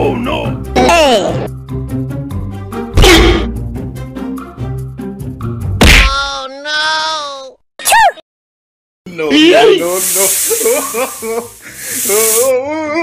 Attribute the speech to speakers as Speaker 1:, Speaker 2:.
Speaker 1: Oh no!
Speaker 2: Hey!
Speaker 1: Oh No, no, no, no. Oh,